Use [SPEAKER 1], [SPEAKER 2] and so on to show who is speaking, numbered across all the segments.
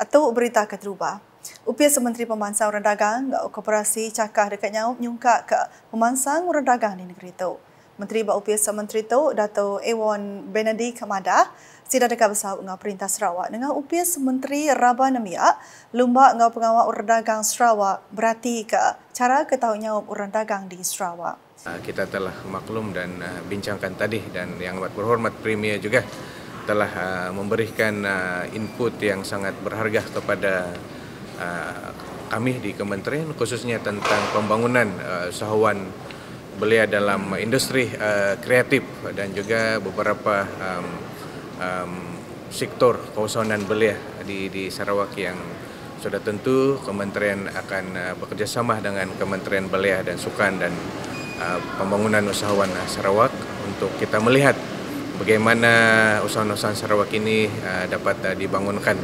[SPEAKER 1] atau berita keterubah. UPS Menteri Pemansang Orang Dagang Koperasi Cakah dekat Nyaup nyungkak ke pemansang orang dagang di negeri itu. Menteri Bak UPS Menteri itu Dato' Ewon Benedict Madah Sida dekat besar dengan Perintah Sarawak dengan UPS Menteri Rabah Namiak lumba dengan pengawal orang dagang Sarawak berarti ke cara ketahuinya orang dagang di Sarawak.
[SPEAKER 2] Ah, kita telah maklum dan ah, bincangkan tadi dan yang berhormat Premier juga telah ah, memberikan input yang sangat berharga kepada kami di kementerian khususnya tentang pembangunan usahawan belia dalam industri kreatif dan juga beberapa um, sektor keusahawanan belia di di Sarawak yang sudah tentu kementerian akan uh, bekerjasama dengan Kementerian Belia dan Sukan dan uh, Pembangunan Usahawan Sarawak untuk kita melihat bagaimana usahawan-usahawan Sarawak ini uh, dapat uh, dibangunkan.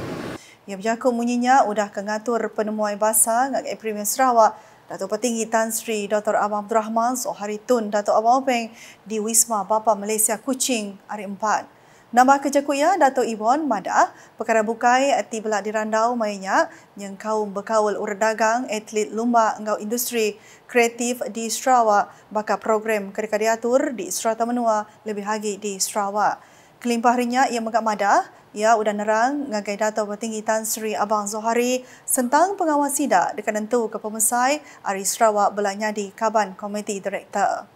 [SPEAKER 1] Ya berjakut munyinya sudah kengatur penemuan bahasa dengan Premier Sarawak Datuk Petinggi Tan Sri Dr. Abang Abdul Rahman Sohari Tun Datuk Abang Openg di Wisma Bapa Malaysia Kuching hari 4. Nama kerja kuya Dato' Ibon Mada, perkara bukai ati belak dirandau mainnya yang kaum berkawal urdagang atlet lumba engau industri kreatif di Sarawak bakal program kedekar diatur di Serata Menua lebih lagi di Sarawak. Kelimpah harinya ia megak Mada, ia udah nerang ngagai Dato' Petinggi Tan Sri Abang Zohari tentang pengawal sidak dekat tentu ke pemesai Ari Sarawak belanya di Kaban Komiti Direktor.